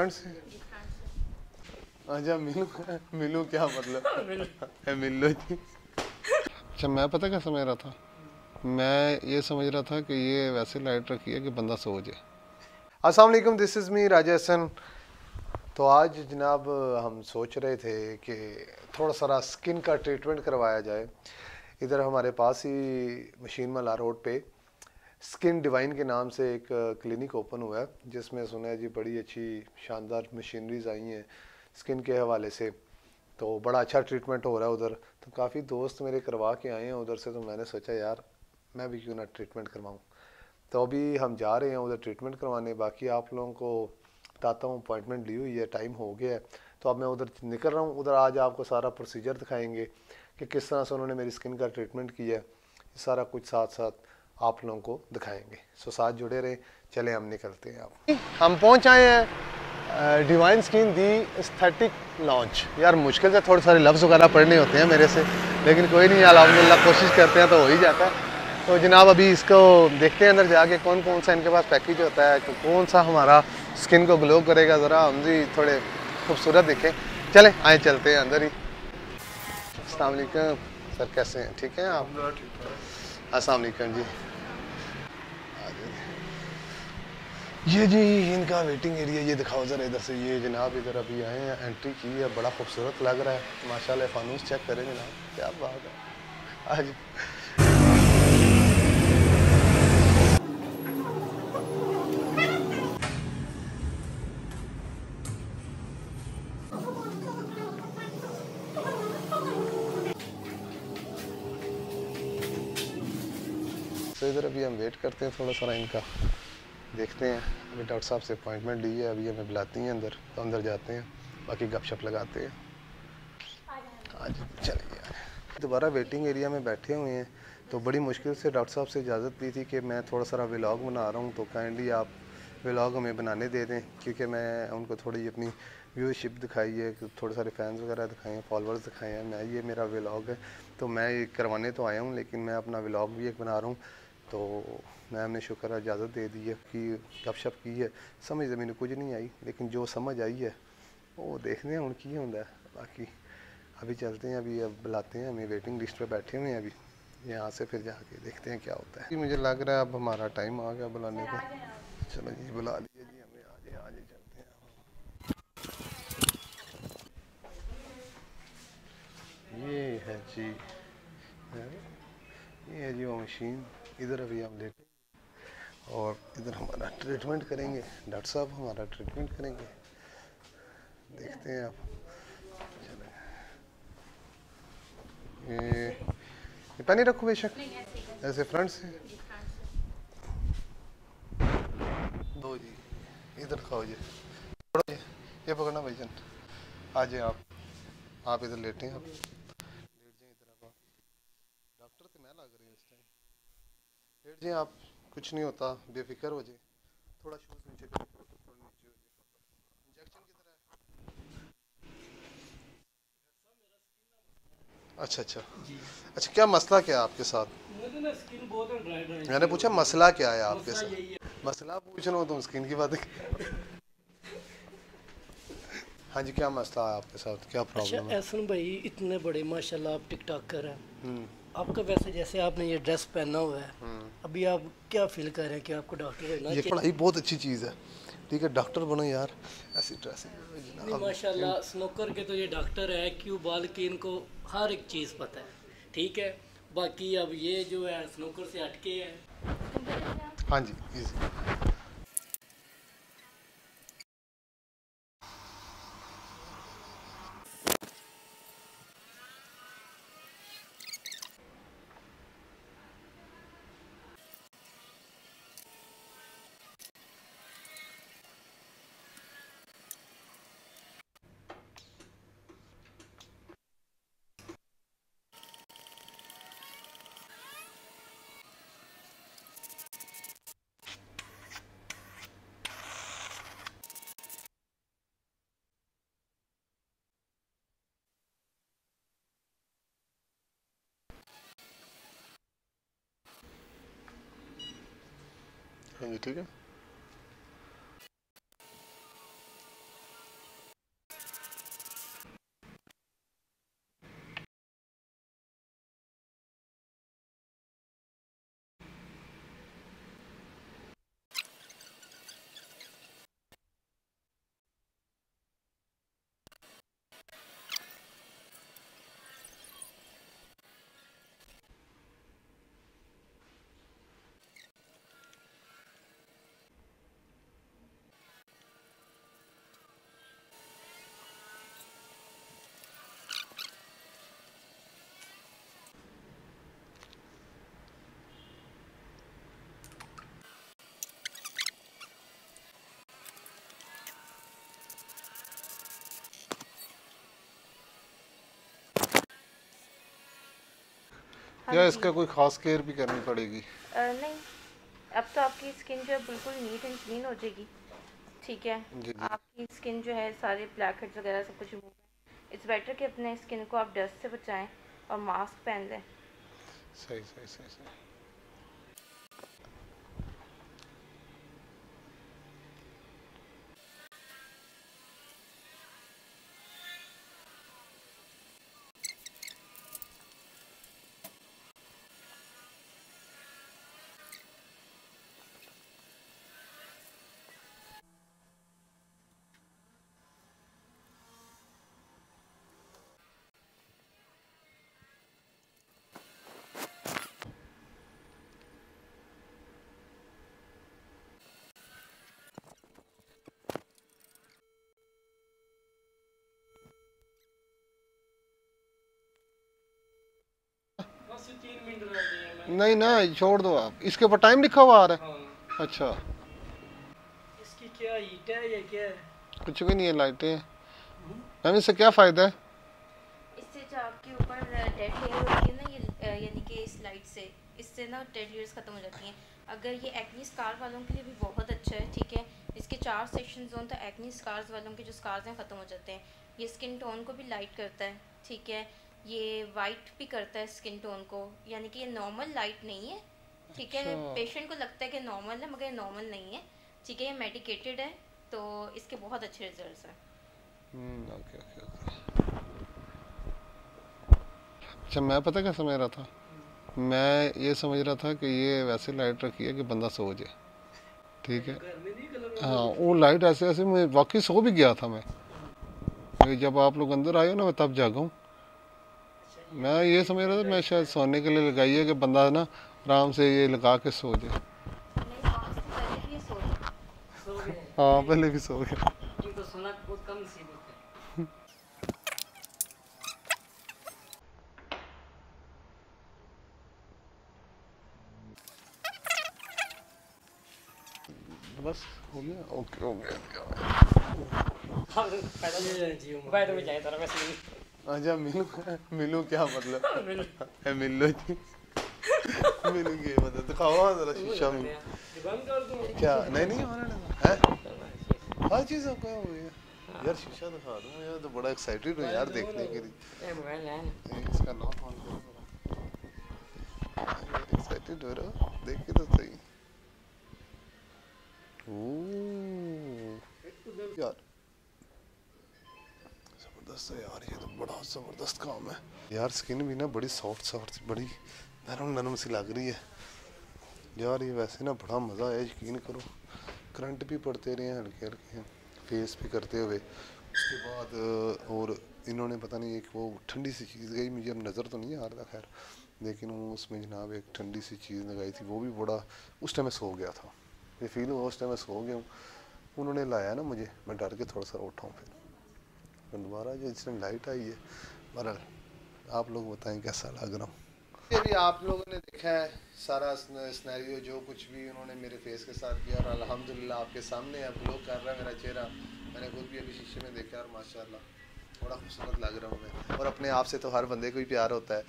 Front से अच्छा मिलू मिलू क्या मतलब? है मिल लो जी। अच्छा मैं पता क्या समझ रहा था? मैं ये समझ रहा था कि ये वैसे लाइट रखी है कि बंदा सो जाए। अस्सलाम वालेकुम this is me Raja Hasan. तो आज जनाब हम सोच रहे थे कि थोड़ा सारा स्किन का ट्रीटमेंट करवाया जाए। इधर हमारे पास ही मशीन मला रोड पे। स्किन डिवाइन के नाम से एक क्लिनिक ओपन हुआ है, जिसमें सुना है जी बड़ी अच्छी शानदार मशीनरीज आई हैं स्किन के हवाले से। तो बड़ा अच्छा ट्रीटमेंट हो रहा है उधर। तो काफ़ी दोस्त मेरे करवा के आए हैं उधर से तो मैंने सोचा, यार, मैं भी क्यों ना ट्रीटमेंट करवाऊँ? तो अभी हम जा रहे हैं उधर ट्रीटमेंट करवाने। बाकी आप लोगों को बताता हूँ, अपॉइंटमेंट ली हुई है, टाइम हो गया है। तो अब मैं उधर निकल रहा हूँ। उधर आज आपको सारा प्रोसीजर दिखाएँगे कि किस तरह से उन्होंने मेरी स्किन का ट्रीटमेंट किया है। सारा कुछ साथ साथ आप लोगों को दिखाएँगे। सो साथ जुड़े रहे चले हम निकलते हैं आप हम पहुँच आए हैं Divine Skin the aesthetic launch यार मुश्किल से थोड़े सारे लफ्ज़ वगैरह पढ़ने होते हैं मेरे से लेकिन कोई नहीं अलहमदिल्ला कोशिश करते हैं तो हो ही जाता है। तो जनाब अभी इसको देखते हैं अंदर जाके कौन कौन सा इनके पास पैकेज होता है कौन सा हमारा स्किन को ग्लो करेगा ज़रा हम भी थोड़े खूबसूरत दिखें। चलें आए चलते हैं अंदर ही। अलैक्म सर कैसे हैं? ठीक हैं आप? अस्सलाम वालेकुम जी। ये जी, इनका वेटिंग एरिया ये दिखाओ ज़रा इधर से। ये जनाब इधर अभी आए हैं एंट्री की है, बड़ा खूबसूरत लग रहा है। माशाल्लाह, फानूस चेक करें जनाब। क्या बात है। आज तो इधर अभी हम वेट करते हैं थोड़ा सारा इनका। देखते हैं। अभी डॉक्टर साहब से अपॉइंटमेंट ली है, अभी हमें बुलाती हैं अंदर तो अंदर जाते हैं। बाकी गपशप लगाते हैं। आज चले दोबारा वेटिंग एरिया में बैठे हुए हैं तो बड़ी मुश्किल से डॉक्टर साहब से इजाज़त ली थी कि मैं थोड़ा सारा व्लॉग बना रहा हूँ तो काइंडली आप व्लॉग हमें बनाने दे दें, क्योंकि मैं उनको थोड़ी अपनी व्यूशिप दिखाई है थोड़े सारे फैंस वगैरह दिखाए हैं फॉलोअर्स दिखाए हैं। मैं, ये मेरा व्लॉग है तो मैं करवाने तो आया हूँ, लेकिन मैं अपना व्लॉग भी एक बना रहा हूँ। तो मैम ने शुक्र इजाज़त दे दी है कि गपशप की है। समझ तो मैंने कुछ नहीं आई, लेकिन जो समझ आई है, वो देखते हैं हूँ उनकी होंगे बाकी अभी चलते हैं, अभी अब बुलाते हैं, हमें वेटिंग लिस्ट पर बैठे हुए हैं अभी। यहाँ से फिर जाके देखते हैं क्या होता है। मुझे लग रहा है अब हमारा टाइम आ गया बुलाने का। चलो जी, बुला लीजिए जी, हमें आज आज चलते हैं। ये है जी, ये है जी वो मशीन इधर अभी हम लेटे और इधर हमारा ट्रीटमेंट करेंगे। डॉक्टर साहब हमारा ट्रीटमेंट करेंगे। देखते हैं आप। ये ये पानी रखो बेशक? ऐसे फ्रंट से। दो जी इधर खाओ जी। ये पकड़ना भाईजान। आ जाए आप। आप इधर लेटे हैं आप लेट जाए इधर आप डॉक्टर तो मैं लग रही हूँ इस लेट जाए आप कुछ नहीं होता बेफिक्र हो जाए थोड़ा शूज़ नीचे करो अच्छा अच्छा। अच्छा क्या मसला क्या है आपके साथ? मैंने पूछा मसला क्या है आपके साथ? मसला पूछ रहा हूँ तुम स्किन की बात। हाँ जी क्या मसला है आपके साथ? क्या प्रॉब्लम अच्छा है? भाई इतने बड़े माशाल्लाह आप टिकटॉक कर हैं। हम्म, आपका वैसे जैसे आपने ये ड्रेस पहना हुआ है अभी आप क्या फील कर रहे हैं कि आपको डॉक्टर बनना ये पढ़ाई बहुत अच्छी चीज़ है। ठीक है डॉक्टर बनो यार। ऐसी ड्रेस माशाल्लाह स्नोकर के तो ये डॉक्टर है क्यों बाल की इनको हर एक चीज़ पता है। ठीक है बाकी अब ये जो है स्नोकर से हटके है। हाँ जी easy। हाँ जी ठीक है या इसका कोई खास केयर भी करनी पड़ेगी? आ, नहीं। अब तो आपकी स्किन जो है बिल्कुल नीट एंड क्लीन हो जाएगी। ठीक है? जी, जी। आपकी स्किन जो है सारे ब्लैक हेड्स वगैरह सब कुछ रिमूव है। इट्स बेटर कि अपने स्किन को आप डस्ट से बचाएँ और मास्क पहन लें। सही सही सही सही। नहीं ना छोड़ दो आप। इसके ऊपर टाइम लिखा हुआ आ रहा हाँ? है। अच्छा। इसकी क्या हीट है या क्या है? कुछ भी नहीं है लाइटें। हैं मैम इससे क्या फ़ायदा है? इससे जो आपके ऊपर डेड लेयर होती है ना ये यानी कि इस लाइट से इससे ना डेड लेयर्स ख़त्म हो जाती हैं। अगर ये एक्नी स्कार वालों के लिए भी बहुत अच्छा है ठीक है? इसके चार सेक्शन जोन तो एक्नी स्कार्स वालों के जो स्कार्स हैं ख़त्म हो जाते हैं। ये स्किन टोन को भी लाइट करता है ठीक है? ये वाइट भी करता है स्किन टोन को यानी कि ये नॉर्मल लाइट नहीं है ठीक है? अच्छा। पेशेंट को लगता है कि नॉर्मल है मगर नॉर्मल नहीं है ठीक है? ये मेडिकेटेड है तो इसके बहुत अच्छे रिजल्ट्स हैं। हम्म, ओके ओके ओके अच्छा मैं पता क्या समझ रहा था? मैं ये समझ रहा था कि ये वैसे लाइट रखी है कि बंदा सो जाए ठीक है? हाँ वो लाइट ऐसे ऐसे मैं वाकई सो भी गया था मैं। जब आप लोग अंदर आए हो ना मैं तब जागा हूँ। मैं ये समझ रहा था, मैं शायद सोने के लिए लगाई है कि बंदा ना, आराम से ये लगा के सो जाए। हैं। पहले भी सो गया। बस हो गया, ओके, हो गया में जाए तरह वैसे अच्छा मिलू मिलू क्या मतलब? है मिल लो जी। मिलू की मतलब दिखाओ हाँ जरा शीशा में। क्या? नहीं नहीं होने लगा। है? हर चीज़ आपको हो गया? यार शीशा दिखा दूँ यार तो बड़ा एक्साइटेड हूँ यार देखने के लिए। मोबाइल है इसका नाम ऑन करो एक्साइटेड हो रहा हो? देख के तो सही। ओह। यार ज़बरदस्त है यार, ये तो बड़ा ज़बरदस्त काम है। यार स्किन भी ना बड़ी सॉफ्ट सॉफ्ट बड़ी नरम नरम सी लग रही है। यार, ये वैसे ना बड़ा मज़ा आया, यकीन करो। करंट भी पड़ते रहे हैं हल्के हल्के फेस भी करते हुए। उसके बाद, और इन्होंने पता नहीं, एक वो ठंडी सी चीज़ गई, मुझे अब नज़र तो नहीं आ रहा खैर। लेकिन उसमें जनाब एक ठंडी सी चीज़ लगाई थी, वो भी बड़ा, उस टाइम मैं सो गया था। ये फील हुआ, उस टाइम मैं सो गया हूँ। उन्होंने लाया ना मुझे, मैं डर के थोड़ा सा उठा हूँ फिर। फिर दोबारा जो जिसने लाइट आई है, बहरहाल, आप लोग बताएँ कैसा लग रहा हूँ? ये भी आप लोगों ने देखा है, सारा स्नैरियो जो कुछ भी उन्होंने मेरे फेस के साथ किया और अल्हम्दुलिल्लाह आपके सामने अब लोग कर रहा है मेरा चेहरा। मैंने खुद भी अभी शीशे में देखा और माशाल्लाह, बड़ा खूबसूरत लग रहा हूँ मैं। और अपने आप से तो हर बंदे को ही प्यार होता है।